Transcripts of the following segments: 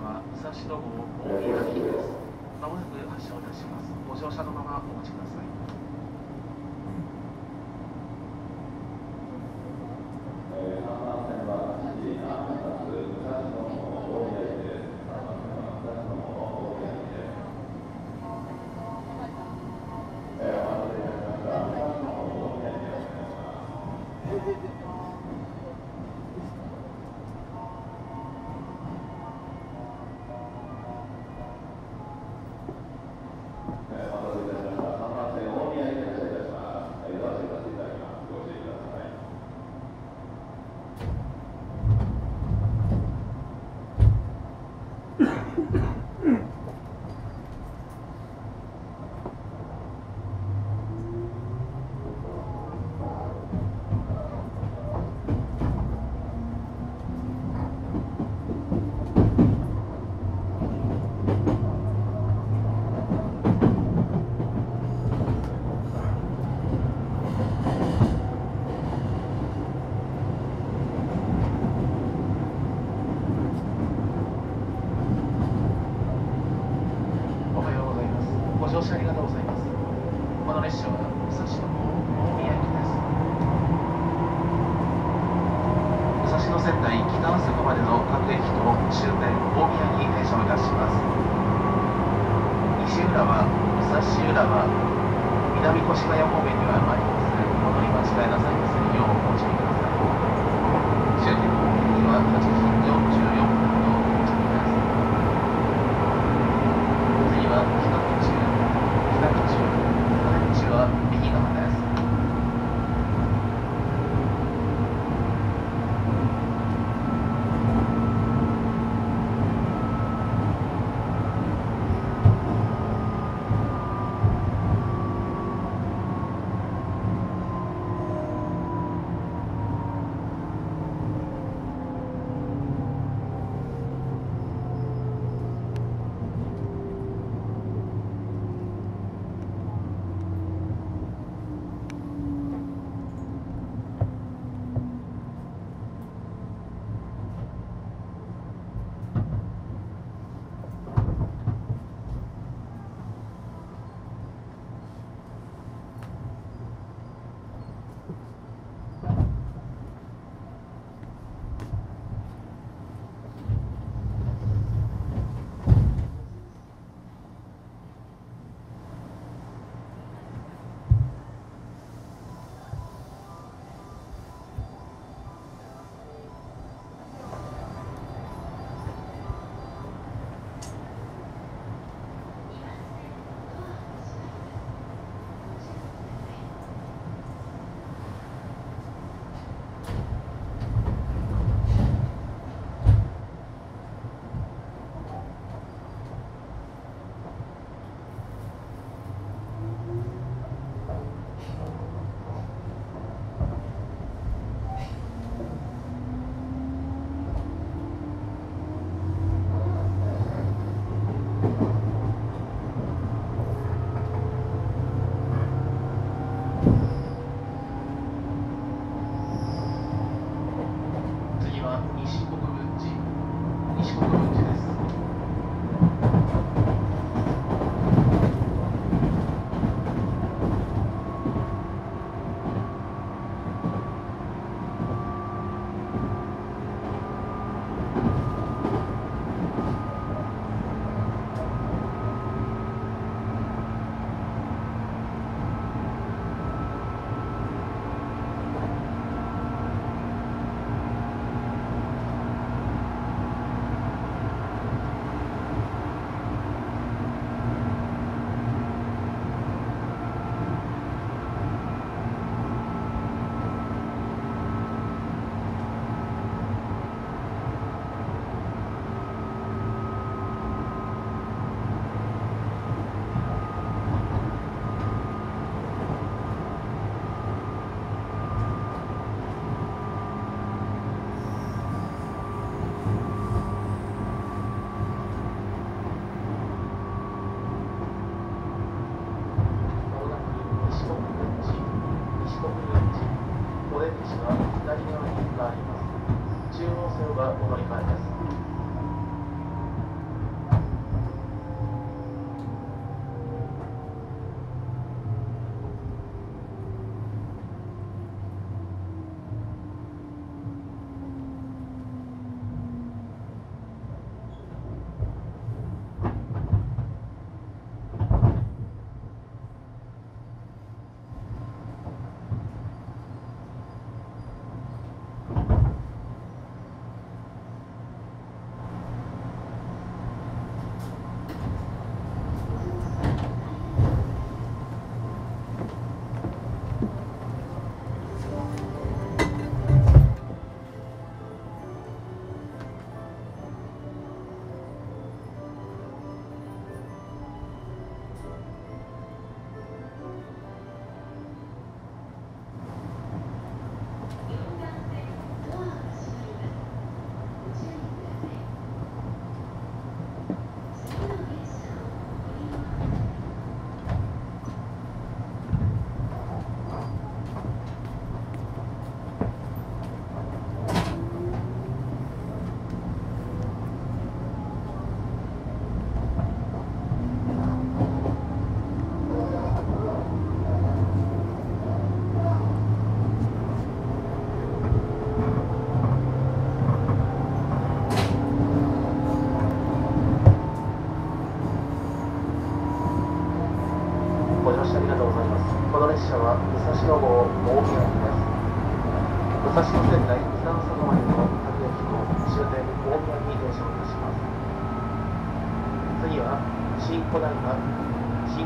は武蔵戸号大宮です。まもなく発車をいたします。ご乗車のままお待ちください。えー、3番線は7時半発、武蔵野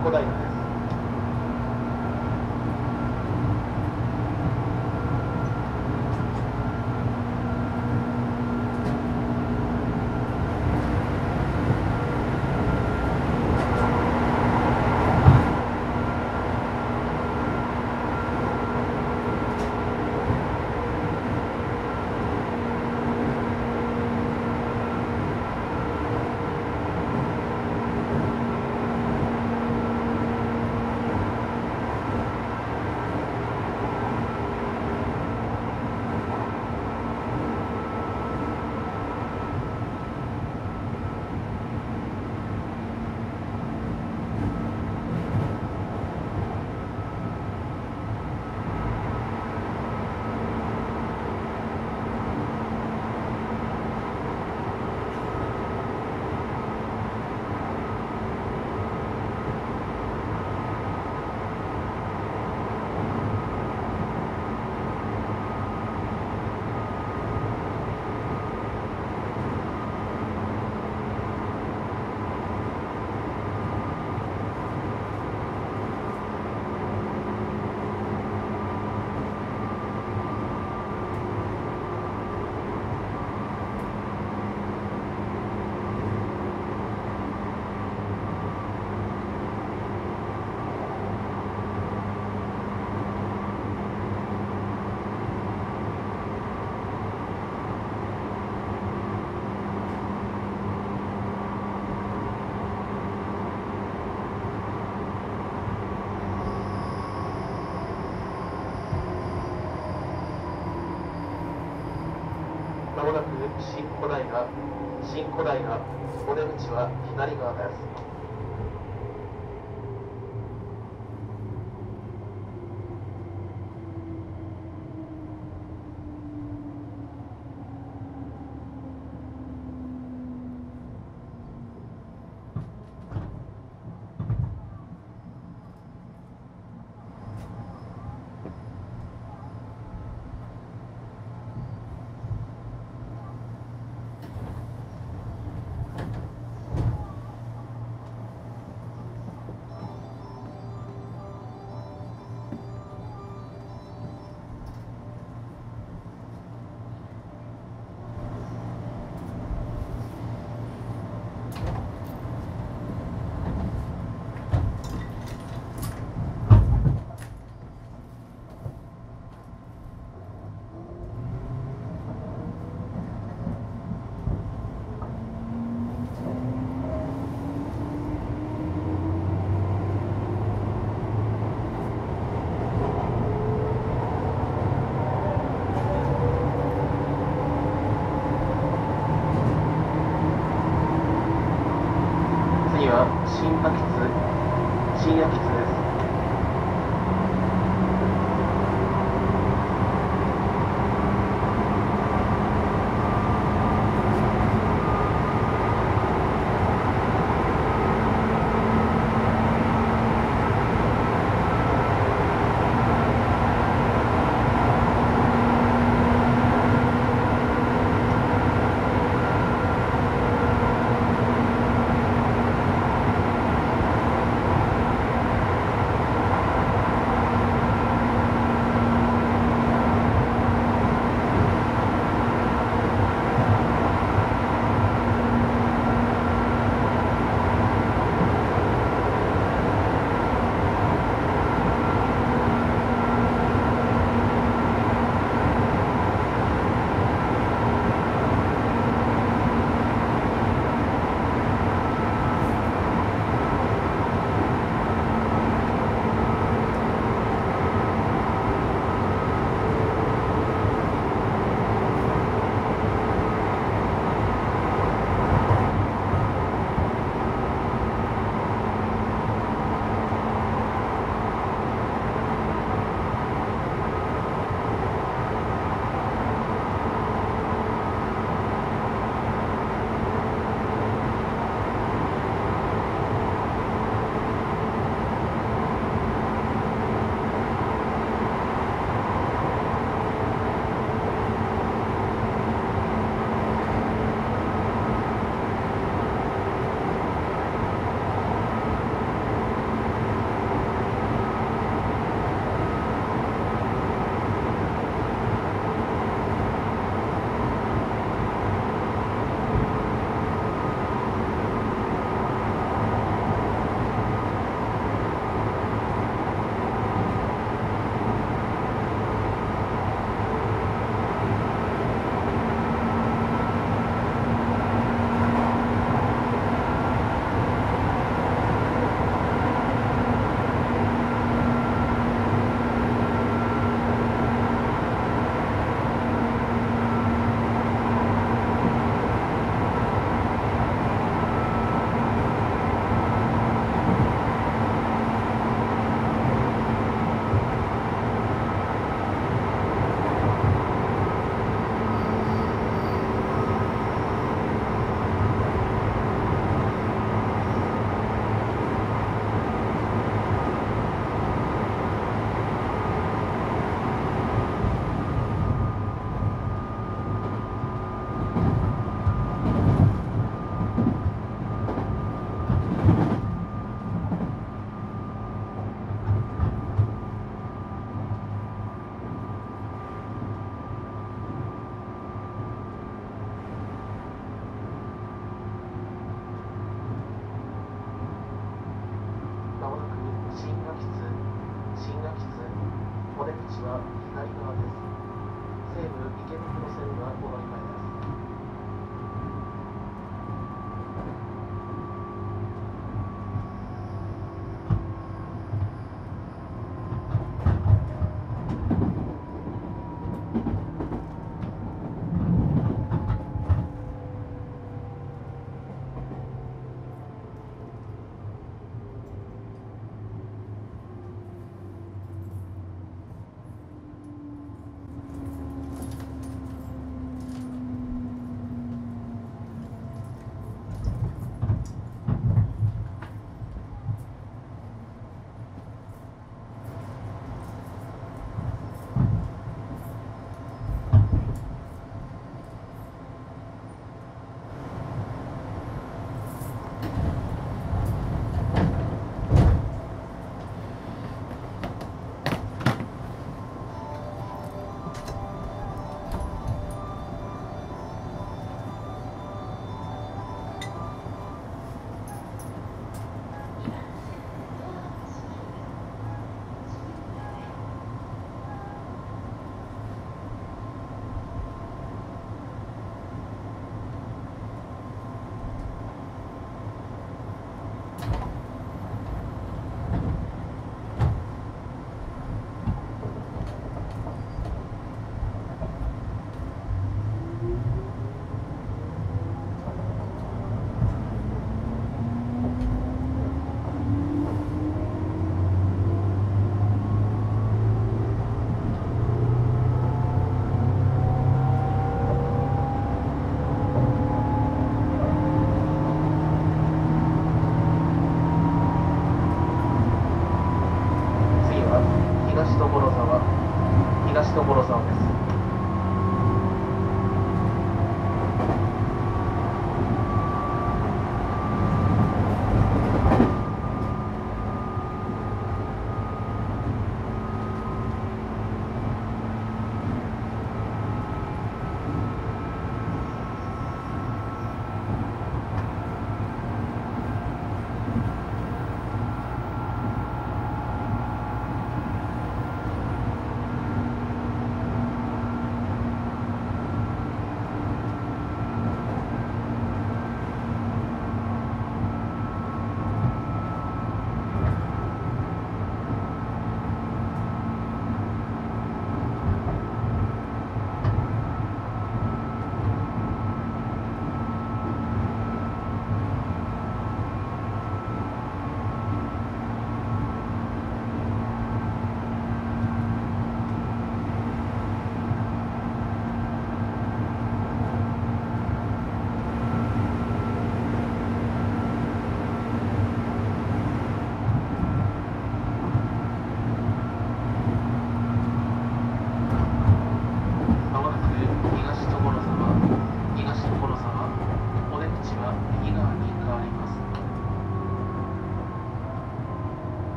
理工です。古代がお出口は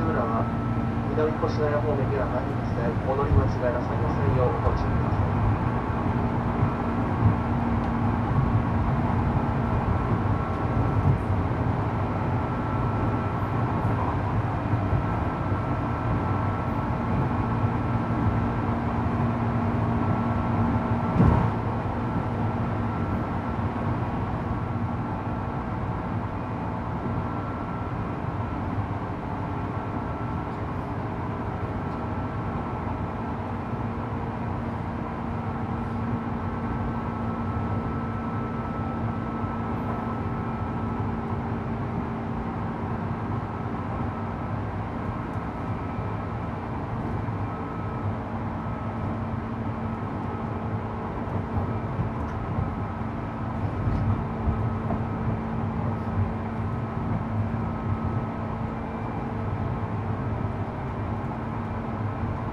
武蔵浦和南越谷方面には参りますので戻り間違いなさいませんようご注意ください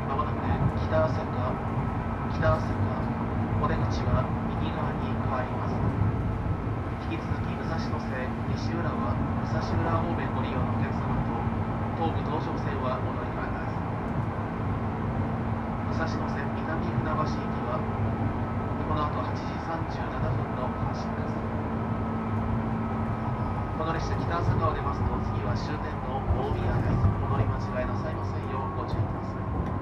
まもなく北朝霞北朝霞お出口は右側に変わります引き続き武蔵野線西浦和武蔵浦方面ご利用のお客様と東武東上線はお乗り換えです武蔵野線南船橋駅はこの後8時37分の発車ですこの列車北朝霞を出ますと次は終点の大宮ですお乗り間違い。なさい。ませんようご注意ください。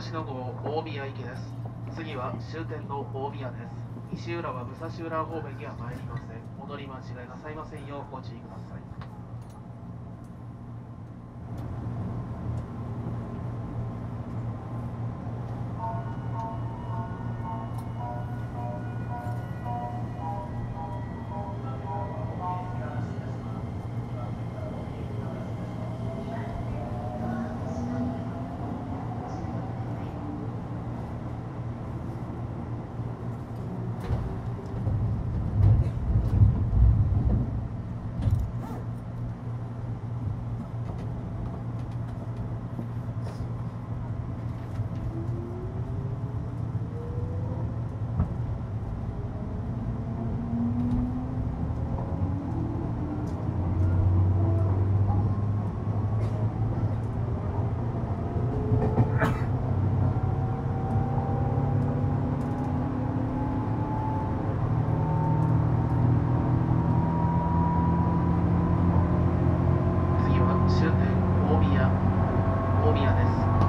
蔵野号大宮行きです。次は終点の大宮です。西浦は武蔵浦方面には参りません。戻り間違いなさいませんようご注意ください。大宮。大宮です。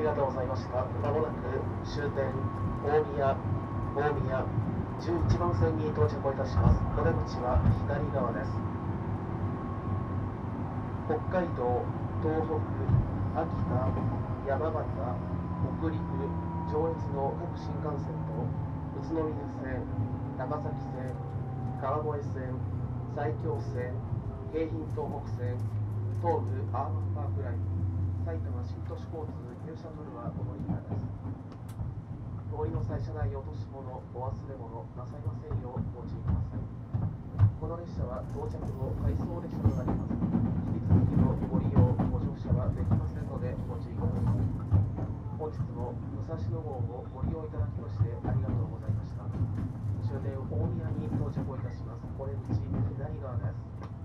りがとうございました。まもなく終点大宮、大宮11番線に到着をいたします。お出口は左側です。北海道、東北、秋田、山形、北陸、上越の各新幹線と宇都宮線、長崎線、川越線、埼京線、京浜東北線、東武アーバンパークライン、埼玉新都市交通停車取るはこの以下です。通りの際車内落とし物、お忘れ物、なさい。ませんようご注意ください。この列車は到着後、回送列車となります。引き続きのご利用、ご乗車はできませんのでご注意ください。本日も武蔵野号をご利用い。ただきましてありがとうござい。ました。終点大宮に到着をい。たします。これ口左側です。